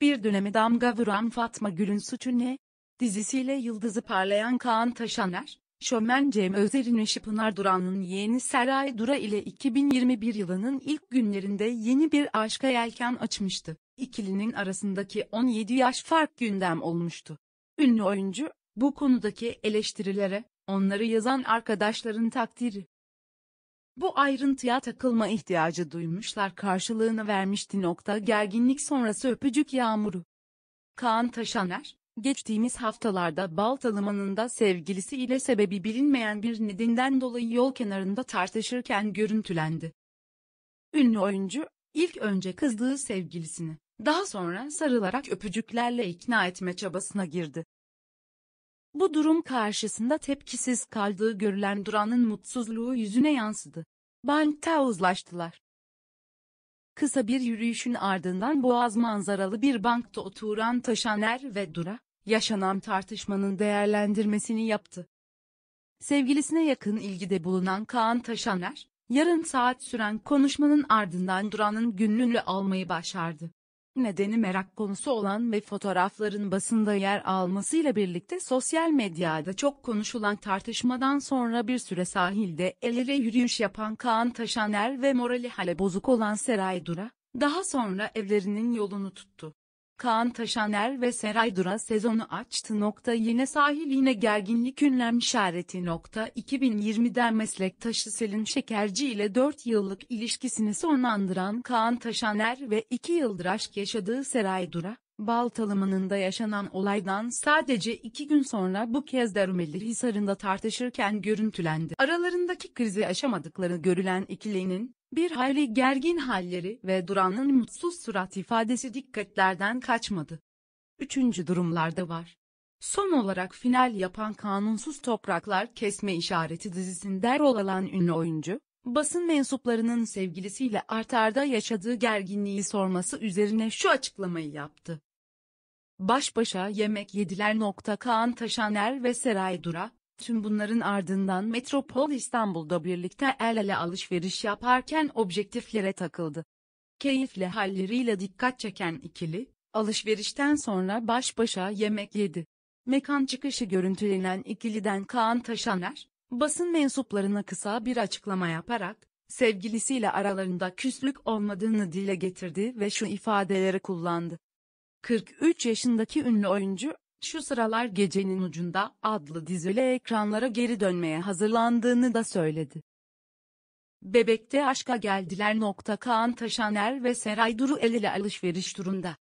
Bir dönemi damga vuran Fatma Gül'ün Suçu Ne? dizisiyle yıldızı parlayan Kaan Taşaner, şovmen Cem Özer'in eşi Pınar Duran'ın yeğeni Seray Dura ile 2021 yılının ilk günlerinde yeni bir aşka yelken açmıştı. İkilinin arasındaki 17 yaş fark gündem olmuştu. Ünlü oyuncu, bu konudaki eleştirilere, onları yazan arkadaşların takdiri. Bu ayrıntıya takılma ihtiyacı duymuşlar karşılığını vermişti. Nokta gerginlik sonrası öpücük yağmuru. Kaan Taşaner, geçtiğimiz haftalarda Balta Limanı'nda sevgilisi ile sebebi bilinmeyen bir nedenden dolayı yol kenarında tartışırken görüntülendi. Ünlü oyuncu, ilk önce kızdığı sevgilisini, daha sonra sarılarak öpücüklerle ikna etme çabasına girdi. Bu durum karşısında tepkisiz kaldığı görülen Duran'ın mutsuzluğu yüzüne yansıdı. Bankta uzlaştılar. Kısa bir yürüyüşün ardından boğaz manzaralı bir bankta oturan Taşaner ve Dura, yaşanan tartışmanın değerlendirmesini yaptı. Sevgilisine yakın ilgide bulunan Kaan Taşaner, yarım saat süren konuşmanın ardından Duran'ın günlüğünü almayı başardı. Nedeni merak konusu olan ve fotoğrafların basında yer almasıyla birlikte sosyal medyada çok konuşulan tartışmadan sonra bir süre sahilde el ele yürüyüş yapan Kaan Taşaner ve morali hale bozuk olan Seray Dura, daha sonra evlerinin yolunu tuttu. Kaan Taşaner ve Seray Dura sezonu açtı. Nokta yine sahil yine gerginlik ünlem işareti. Nokta 2020'den meslektaşı Selin Şekerci ile 4 yıllık ilişkisini sonlandıran Kaan Taşaner ve 2 yıldır aşk yaşadığı Seray Dura, Baltalımanı'nda yaşanan olaydan sadece 2 gün sonra bu kez de Rumeli Hisarı'nda tartışırken görüntülendi. Aralarındaki krizi aşamadıkları görülen ikilinin, bir hayli gergin halleri ve Duran'ın mutsuz surat ifadesi dikkatlerden kaçmadı. Üçüncü durumlarda var. Son olarak final yapan Kanunsuz Topraklar Kesme İşareti dizisinde rol alan ünlü oyuncu, basın mensuplarının sevgilisiyle artarda yaşadığı gerginliği sorması üzerine şu açıklamayı yaptı. Baş başa yemek yediler. Kaan Taşaner ve Seray Dura, Tüm bunların ardından Metropol İstanbul'da birlikte el ele alışveriş yaparken objektiflere takıldı. Keyifli halleriyle dikkat çeken ikili, alışverişten sonra baş başa yemek yedi. Mekan çıkışı görüntülenen ikiliden Kaan Taşaner, basın mensuplarına kısa bir açıklama yaparak, sevgilisiyle aralarında küslük olmadığını dile getirdi ve şu ifadeleri kullandı. 43 yaşındaki ünlü oyuncu, şu sıralar Gecenin Ucunda adlı diziyle ekranlara geri dönmeye hazırlandığını da söyledi. Bebekte aşka geldiler. Kaan Taşaner ve Seray Duru el ele alışveriş turunda.